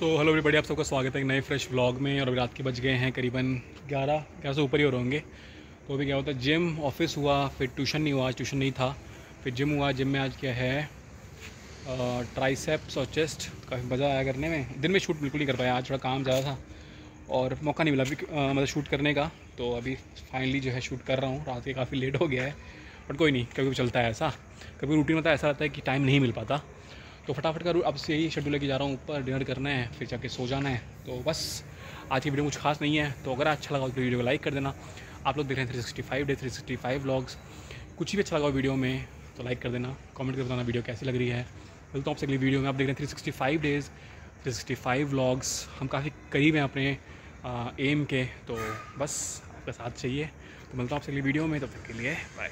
भी बढ़िया आप सबका स्वागत है एक नए फ्रेश व्लॉग में और अभी रात के बज गए हैं करीबन ग्यारह ग्यारह से ऊपर ही हो रहे होंगे। तो अभी क्या होता है जिम ऑफ़िस हुआ, फिर ट्यूशन नहीं हुआ, आज ट्यूशन नहीं था। फिर जिम हुआ जिम में आज क्या है ट्राइसेप्स और चेस्ट काफ़ी मज़ा आया करने में। दिन में शूट बिल्कुल नहीं कर पाया, आज थोड़ा काम ज़्यादा था और मौका नहीं मिला अभी मतलब शूट करने का। तो अभी फाइनली जो है शूट कर रहा हूँ, रात के काफ़ी लेट हो गया है बट कोई नहीं कभी चलता है ऐसा। कभी रूटीन होता है ऐसा रहता है कि टाइम नहीं मिल पाता। तो फटाफट का अब से यही शेड्यूल लेके जा रहा हूँ, ऊपर डिनर करना है, फिर जाके सो जाना है तो बस, आज की वीडियो कुछ खास नहीं है तो अगर अच्छा लगा तो वीडियो को लाइक कर देना। आप लोग देख रहे हैं three sixty five day three sixty five blogs कुछ भी अच्छा लगा वीडियो में तो लाइक कर देना कमेंट कर बताना वीडियो कैसी लग रही है। मिलता हूँ आपसे अगली वीडियो में। आप देख रहे हैं three sixty five days three sixty five vlogs हम काफ़ी करीब हैं अपने एम के तो बस, आपका साथ चाहिए। तो मिलता हूँ आपसे अगली वीडियो में, तब तक के लिए बाय